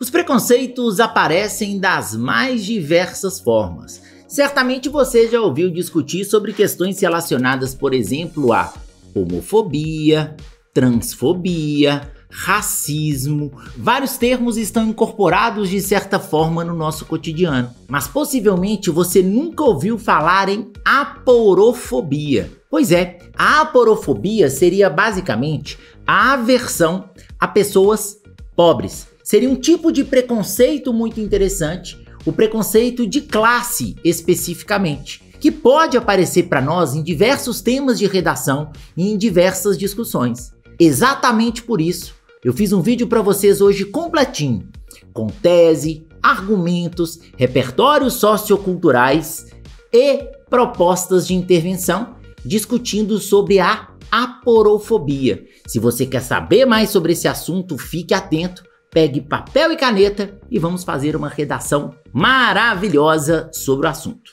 Os preconceitos aparecem das mais diversas formas. Certamente você já ouviu discutir sobre questões relacionadas, por exemplo, a homofobia, transfobia, racismo. Vários termos estão incorporados de certa forma no nosso cotidiano, mas possivelmente você nunca ouviu falar em aporofobia. Pois é, a aporofobia seria basicamente a aversão a pessoas pobres seria um tipo de preconceito muito interessante, o preconceito de classe especificamente, que pode aparecer para nós em diversos temas de redação e em diversas discussões. Exatamente por isso, eu fiz um vídeo para vocês hoje completinho, com tese, argumentos, repertórios socioculturais e propostas de intervenção discutindo sobre a aporofobia. Se você quer saber mais sobre esse assunto, fique atento pegue papel e caneta e vamos fazer uma redação maravilhosa sobre o assunto.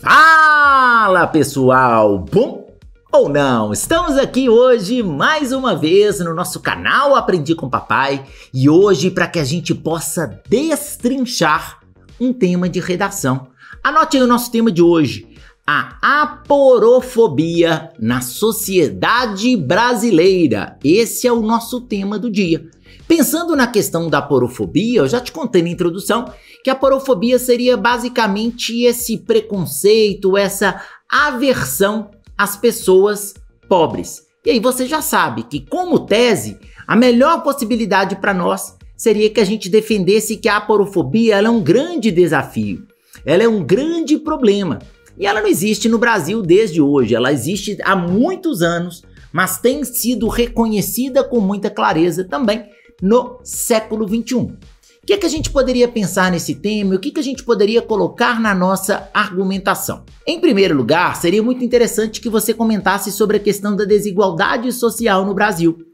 Fala pessoal, bom ou não? Estamos aqui hoje mais uma vez no nosso canal Aprendi com Papai e hoje para que a gente possa destrinchar um tema de redação. Anote aí o nosso tema de hoje: a aporofobia na sociedade brasileira. Esse é o nosso tema do dia. Pensando na questão da aporofobia, eu já te contei na introdução que a aporofobia seria basicamente esse preconceito, essa aversão às pessoas pobres. E aí você já sabe que, como tese, a melhor possibilidade para nós seria que a gente defendesse que a aporofobia é um grande desafio, ela é um grande problema e ela não existe no Brasil desde hoje, ela existe há muitos anos, mas tem sido reconhecida com muita clareza também no século 21. O que, é que a gente poderia pensar nesse tema e o que, que a gente poderia colocar na nossa argumentação? Em primeiro lugar, seria muito interessante que você comentasse sobre a questão da desigualdade social no Brasil.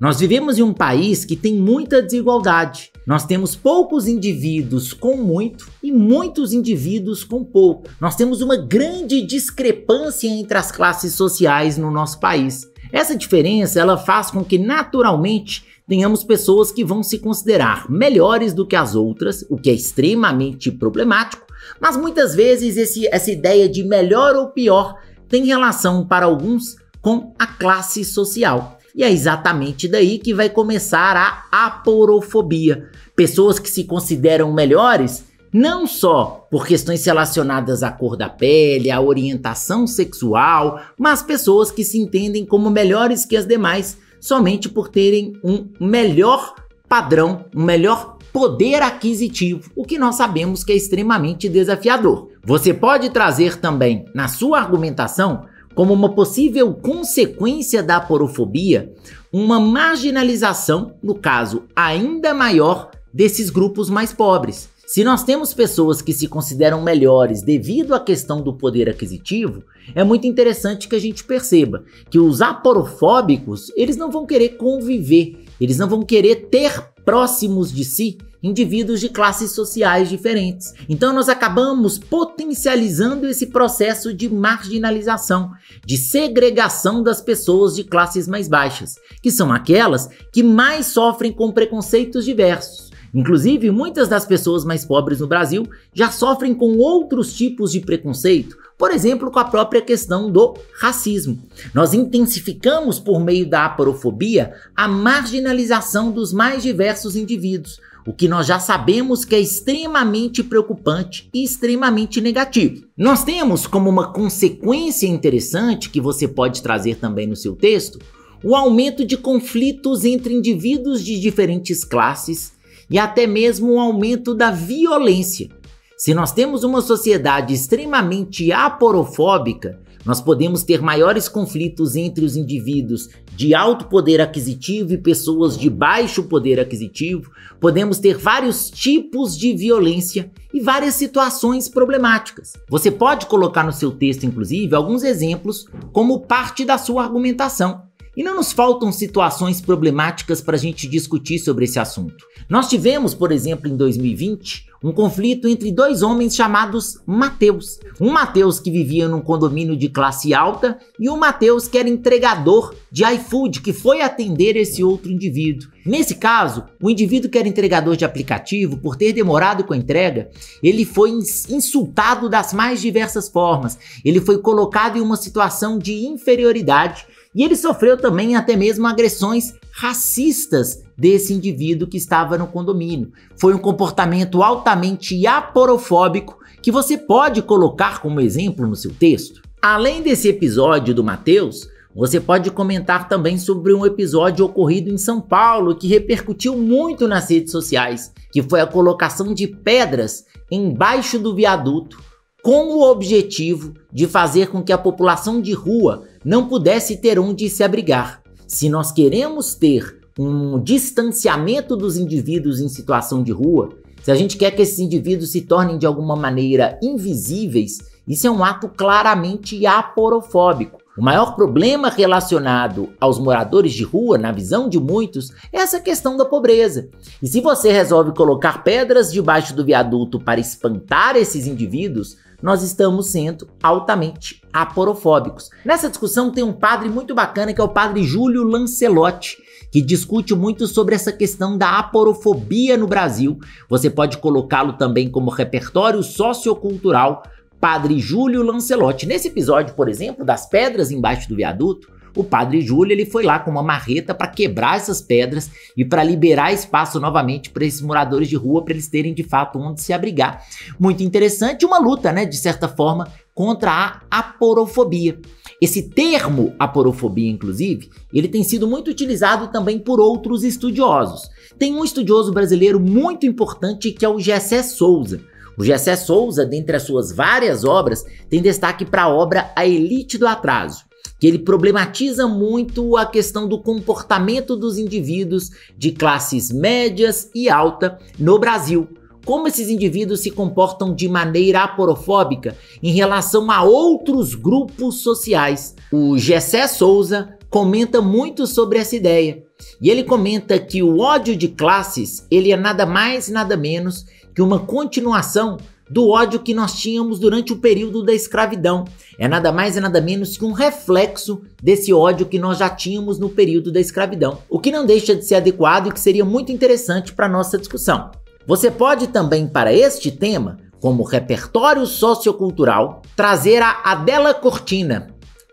Nós vivemos em um país que tem muita desigualdade. Nós temos poucos indivíduos com muito e muitos indivíduos com pouco. Nós temos uma grande discrepância entre as classes sociais no nosso país. Essa diferença ela faz com que naturalmente tenhamos pessoas que vão se considerar melhores do que as outras, o que é extremamente problemático, mas muitas vezes esse, essa ideia de melhor ou pior tem relação para alguns com a classe social. E é exatamente daí que vai começar a aporofobia. Pessoas que se consideram melhores não só por questões relacionadas à cor da pele, à orientação sexual, mas pessoas que se entendem como melhores que as demais somente por terem um melhor padrão, um melhor poder aquisitivo, o que nós sabemos que é extremamente desafiador. Você pode trazer também na sua argumentação como uma possível consequência da porofobia, uma marginalização, no caso ainda maior, desses grupos mais pobres. Se nós temos pessoas que se consideram melhores devido à questão do poder aquisitivo, é muito interessante que a gente perceba que os aporofóbicos, eles não vão querer conviver, eles não vão querer ter próximos de si indivíduos de classes sociais diferentes. Então nós acabamos potencializando esse processo de marginalização, de segregação das pessoas de classes mais baixas, que são aquelas que mais sofrem com preconceitos diversos. Inclusive, muitas das pessoas mais pobres no Brasil já sofrem com outros tipos de preconceito, por exemplo, com a própria questão do racismo. Nós intensificamos por meio da aporofobia a marginalização dos mais diversos indivíduos, o que nós já sabemos que é extremamente preocupante e extremamente negativo. Nós temos como uma consequência interessante que você pode trazer também no seu texto o aumento de conflitos entre indivíduos de diferentes classes e até mesmo o aumento da violência. Se nós temos uma sociedade extremamente aporofóbica, nós podemos ter maiores conflitos entre os indivíduos de alto poder aquisitivo e pessoas de baixo poder aquisitivo, podemos ter vários tipos de violência e várias situações problemáticas. Você pode colocar no seu texto, inclusive, alguns exemplos como parte da sua argumentação. E não nos faltam situações problemáticas para a gente discutir sobre esse assunto. Nós tivemos, por exemplo, em 2020, um conflito entre dois homens chamados Mateus. Um Mateus que vivia num condomínio de classe alta e um Mateus que era entregador de iFood, que foi atender esse outro indivíduo. Nesse caso, o indivíduo que era entregador de aplicativo, por ter demorado com a entrega, ele foi insultado das mais diversas formas. Ele foi colocado em uma situação de inferioridade e ele sofreu também até mesmo agressões racistas desse indivíduo que estava no condomínio. Foi um comportamento altamente aporofóbico que você pode colocar como exemplo no seu texto. Além desse episódio do Mateus, você pode comentar também sobre um episódio ocorrido em São Paulo que repercutiu muito nas redes sociais, que foi a colocação de pedras embaixo do viaduto com o objetivo de fazer com que a população de rua não pudesse ter onde se abrigar. Se nós queremos ter um distanciamento dos indivíduos em situação de rua, se a gente quer que esses indivíduos se tornem de alguma maneira invisíveis, isso é um ato claramente aporofóbico. O maior problema relacionado aos moradores de rua, na visão de muitos, é essa questão da pobreza. E se você resolve colocar pedras debaixo do viaduto para espantar esses indivíduos, nós estamos sendo altamente aporofóbicos. Nessa discussão tem um padre muito bacana que é o padre Júlio Lancelotti, que discute muito sobre essa questão da aporofobia no Brasil. Você pode colocá-lo também como repertório sociocultural Padre Júlio Lancelotti. Nesse episódio, por exemplo, das pedras embaixo do viaduto, o Padre Júlio ele foi lá com uma marreta para quebrar essas pedras e para liberar espaço novamente para esses moradores de rua para eles terem de fato onde se abrigar. Muito interessante, uma luta, né, de certa forma, contra a aporofobia. Esse termo aporofobia, inclusive, ele tem sido muito utilizado também por outros estudiosos. Tem um estudioso brasileiro muito importante que é o Gessé Souza. O Gessé Souza, dentre as suas várias obras, tem destaque para a obra A Elite do Atraso, que ele problematiza muito a questão do comportamento dos indivíduos de classes médias e alta no Brasil. Como esses indivíduos se comportam de maneira aporofóbica em relação a outros grupos sociais. O Gessé Souza comenta muito sobre essa ideia. E ele comenta que o ódio de classes, ele é nada mais nada menos que uma continuação do ódio que nós tínhamos durante o período da escravidão. É nada mais e nada menos que um reflexo desse ódio que nós já tínhamos no período da escravidão. O que não deixa de ser adequado e que seria muito interessante para nossa discussão. Você pode também, para este tema, como repertório sociocultural, trazer a Adela Cortina,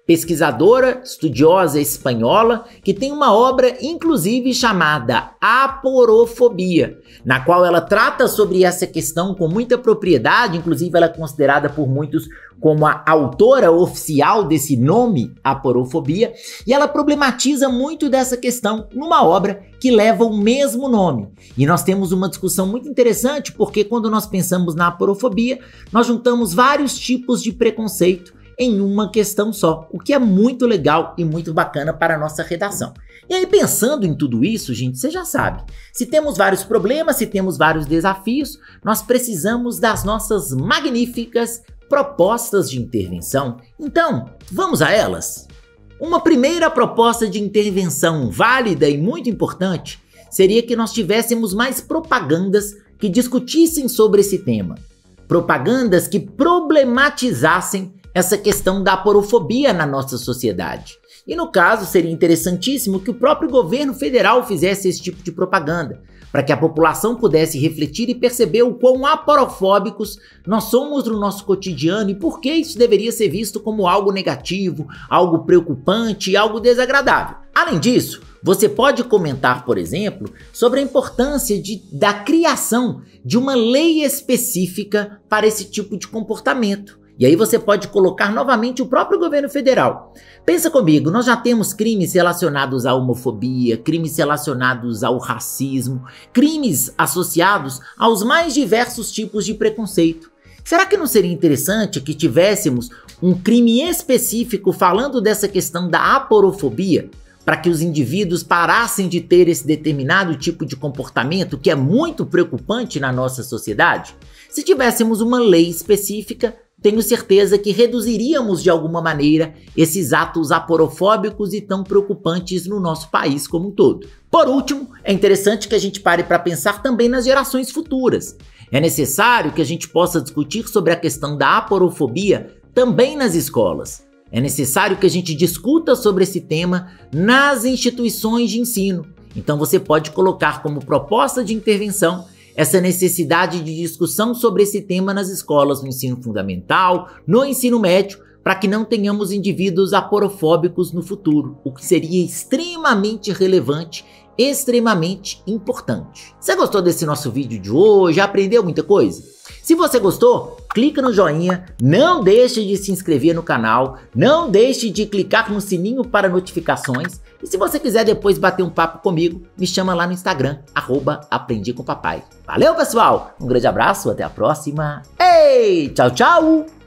pesquisadora, estudiosa espanhola, que tem uma obra inclusive chamada Aporofobia, na qual ela trata sobre essa questão com muita propriedade, inclusive ela é considerada por muitos como a autora oficial desse nome, Aporofobia, e ela problematiza muito dessa questão numa obra que leva o mesmo nome. E nós temos uma discussão muito interessante porque quando nós pensamos na aporofobia, nós juntamos vários tipos de preconceito em uma questão só, o que é muito legal e muito bacana para a nossa redação. E aí, pensando em tudo isso, gente, você já sabe, se temos vários problemas, se temos vários desafios, nós precisamos das nossas magníficas propostas de intervenção. Então, vamos a elas? Uma primeira proposta de intervenção válida e muito importante seria que nós tivéssemos mais propagandas que discutissem sobre esse tema. Propagandas que problematizassem essa questão da aporofobia na nossa sociedade. E no caso, seria interessantíssimo que o próprio governo federal fizesse esse tipo de propaganda, para que a população pudesse refletir e perceber o quão aporofóbicos nós somos no nosso cotidiano e por que isso deveria ser visto como algo negativo, algo preocupante e algo desagradável. Além disso, você pode comentar, por exemplo, sobre a importância de, da criação de uma lei específica para esse tipo de comportamento e aí você pode colocar novamente o próprio governo federal. Pensa comigo, nós já temos crimes relacionados à homofobia, crimes relacionados ao racismo, crimes associados aos mais diversos tipos de preconceito. Será que não seria interessante que tivéssemos um crime específico falando dessa questão da aporofobia? para que os indivíduos parassem de ter esse determinado tipo de comportamento que é muito preocupante na nossa sociedade? Se tivéssemos uma lei específica tenho certeza que reduziríamos de alguma maneira esses atos aporofóbicos e tão preocupantes no nosso país como um todo. Por último, é interessante que a gente pare para pensar também nas gerações futuras. É necessário que a gente possa discutir sobre a questão da aporofobia também nas escolas. É necessário que a gente discuta sobre esse tema nas instituições de ensino. Então você pode colocar como proposta de intervenção essa necessidade de discussão sobre esse tema nas escolas, no ensino fundamental, no ensino médio, para que não tenhamos indivíduos aporofóbicos no futuro, o que seria extremamente relevante, extremamente importante. Você gostou desse nosso vídeo de hoje? Aprendeu muita coisa? Se você gostou, clica no joinha, não deixe de se inscrever no canal, não deixe de clicar no sininho para notificações e se você quiser depois bater um papo comigo, me chama lá no Instagram, arroba aprendi com papai. Valeu pessoal, um grande abraço, até a próxima. Ei, tchau tchau!